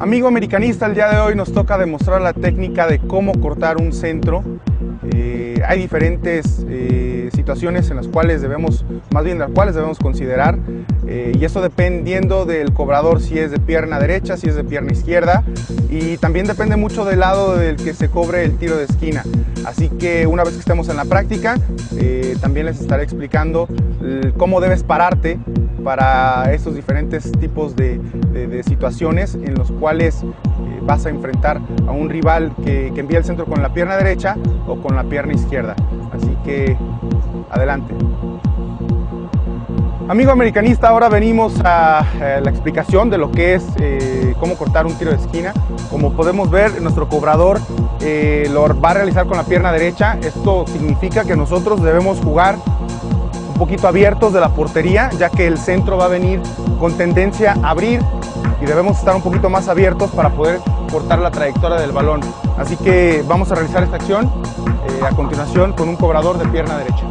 Amigo americanista, el día de hoy nos toca demostrar la técnica de cómo cortar un centro. Eh, hay diferentes eh, situaciones en las cuales debemos, más bien las cuales debemos considerar, eh, y eso dependiendo del cobrador, si es de pierna derecha, si es de pierna izquierda, y también depende mucho del lado del que se cobre el tiro de esquina. Así que una vez que estemos en la práctica, también les estaré explicando cómo debes pararte para estos diferentes tipos de, situaciones en los cuales eh, vas a enfrentar a un rival que, envía el centro con la pierna derecha o con la pierna izquierda. Así que adelante. Amigo americanista, ahora venimos a eh, la explicación de lo que es eh, cómo cortar un tiro de esquina. Como podemos ver, nuestro cobrador lo va a realizar con la pierna derecha. Esto significa que nosotros debemos jugar poquito abiertos de la portería, ya que el centro va a venir con tendencia a abrir y debemos estar un poquito más abiertos para poder cortar la trayectoria del balón. Así que vamos a realizar esta acción eh, a continuación con un cobrador de pierna derecha.